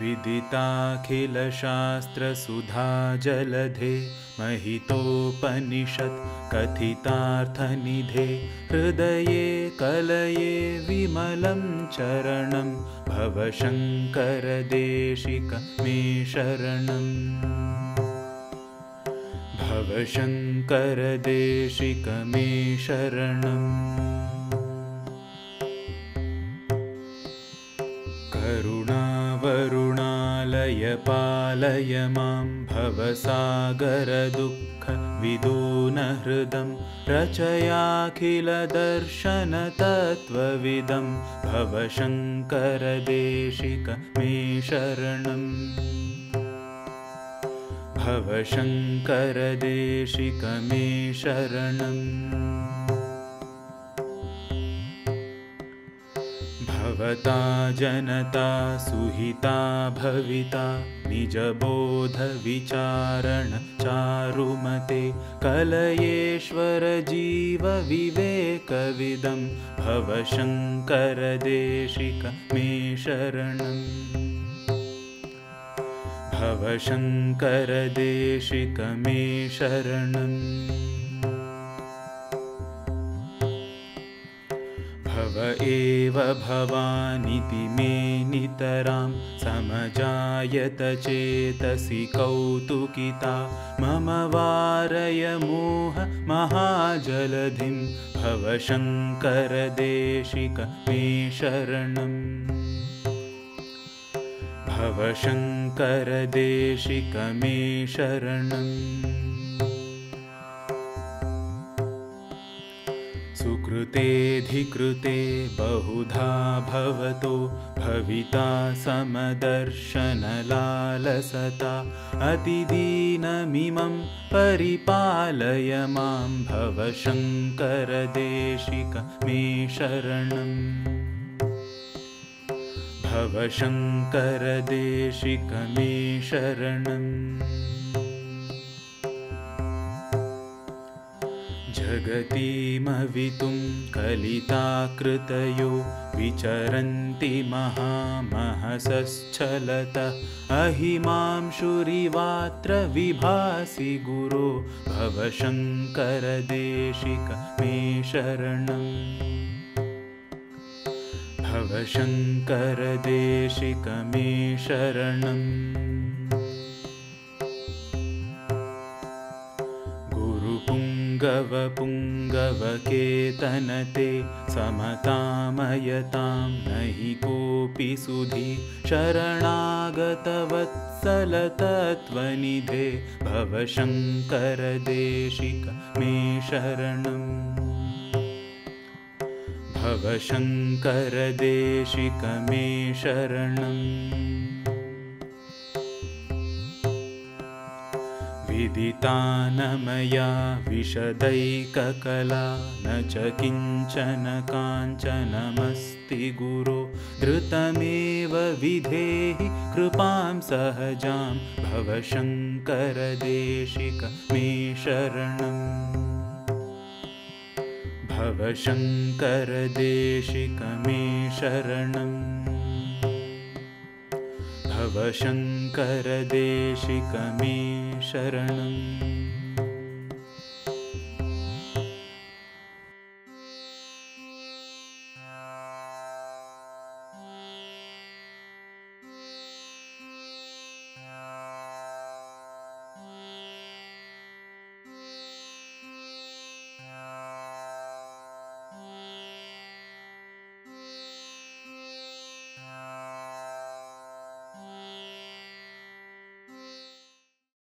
विदिताखिलशास्त्रसुधा जलधे महितोपनिषत् कथितार्थनिधे हृदये कलये विमलं चरणं भवशङ्करदेशिक मे शरणम् भवशङ्करदेशिक मे शरणम् करुणावरुणालय पालय मां भवसागरदुःखविदूनहृदं रचयाखिलदर्शनतत्त्वविदं भवशङ्करदेशिक मे शरणम् भवशङ्करदेशिक मे शरणम् भवता जनता सुहिता भविता निजबोधविचारणचारुमते कलयेश्वरजीवविवेकविदं भवशङ्करदेशिक मे शरणम्। भवशङ्करदेशिक मे शरणम् भव एव भवानिति मे नितरां समजायत चेतसि कौतुकिता। मम वारय मोह महाजलधिं भवशङ्करदेशिक मे शरणम् भवशङ्करदेशिक मे शरणम् सुकृतेऽधिकृते बहुधा भवतो भविता समदर्शनलालसता अतिदीनमिमं परिपालय मां भवशङ्करदेशिक मे शरणम्। भवशङ्करदेशिक मे शरणम् जगतीमवितुं कलिताकृतयो विचरन्ति विभासि गुरो भवशङ्करदेशिक मे शरणम्। भवशङ्करदेशिक मे शरणम् पुङ्गवपुङ्गवकेतनते समतामयतां न हि कोऽपि सुधि शरणागतवत्सलतत्त्वनिधे भवशङ्करदेशिक मे शरणम्। भवशङ्करदेशिक मे शरणम् विदितानमया विशदैककला न च किञ्चन काञ्चनमस्ति गुरो धृतमेव विधेहि कृपां सहजां भवशङ्करदेशिक मे शरणम्। भवशङ्करदेशिक मे शरणम् भवशङ्करदेशिक मे शरणम्